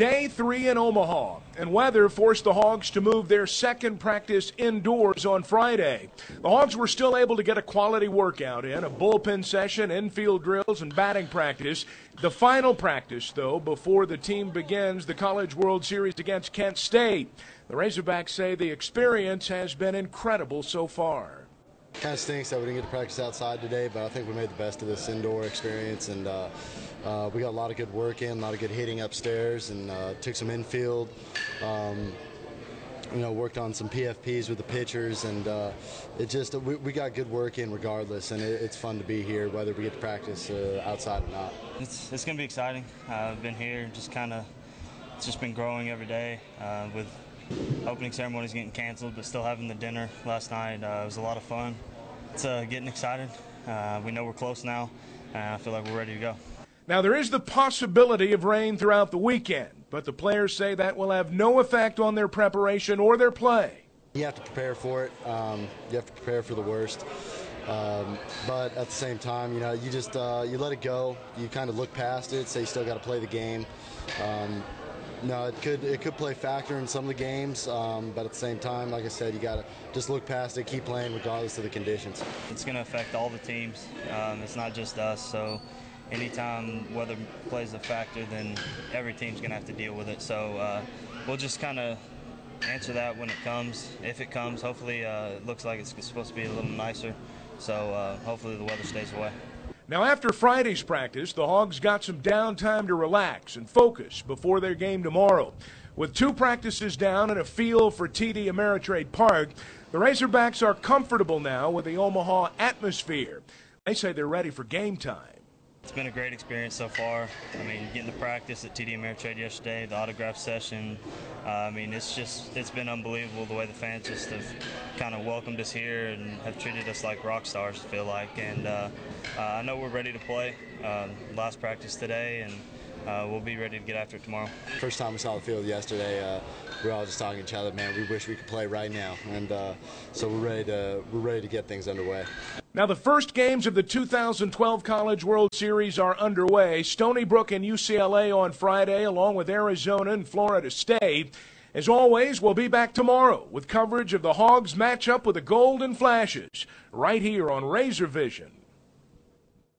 day three in Omaha, and weather forced the Hogs to move their second practice indoors on Friday. The Hogs were still able to get a quality workout in, a bullpen session, infield drills, and batting practice. The final practice, though, before the team begins the College World Series against Kent State. The Razorbacks say the experience has been incredible so far. Kind of stinks that we didn't get to practice outside today, but I think we made the best of this indoor experience, and uh, uh, we got a lot of good work in, a lot of good hitting upstairs, and uh, took some infield. Um, you know, worked on some PFPs with the pitchers, and uh, it just we, we, got good work in regardless, and it, it's fun to be here, whether we get to practice uh, outside or not. It's it's gonna be exciting. I've been here, just kind of, it's just been growing every day uh, with opening ceremonies getting canceled, but still having the dinner last night. Uh, it was a lot of fun. It's uh, getting excited. Uh, we know we're close now, and I feel like we're ready to go. Now, there is the possibility of rain throughout the weekend, but the players say that will have no effect on their preparation or their play. You have to prepare for it. Um, you have to prepare for the worst. Um, but at the same time, you know, you just uh, you let it go. You kind of look past it. Say you still got to play the game. Um, no, it could it could play factor in some of the games, um, but at the same time, like I said, you got to just look past it, keep playing regardless of the conditions. It's going to affect all the teams. Um, it's not just us. So, anytime weather plays a factor, then every team's going to have to deal with it. So, uh, we'll just kind of answer that when it comes. If it comes, hopefully, uh, it looks like it's supposed to be a little nicer. So, uh, hopefully, the weather stays away. Now, after Friday's practice, the Hogs got some downtime to relax and focus before their game tomorrow. With two practices down and a feel for TD Ameritrade Park, the Razorbacks are comfortable now with the Omaha atmosphere. They say they're ready for game time. It's been a great experience so far. I mean, getting to practice at TD Ameritrade yesterday, the autograph session. Uh, I mean, it's just it's been unbelievable the way the fans just have kind of welcomed us here and have treated us like rock stars. I feel like, and uh, uh, I know we're ready to play. Um, last practice today, and uh, we'll be ready to get after it tomorrow. First time we saw the field yesterday, uh, we were all just talking to each other. Man, we wish we could play right now, and uh, so we're ready to we're ready to get things underway. Now the first games of the 2012 College World Series are underway. Stony Brook and UCLA on Friday, along with Arizona and Florida State. As always, we'll be back tomorrow with coverage of the Hogs matchup with the Golden Flashes right here on Razor Vision.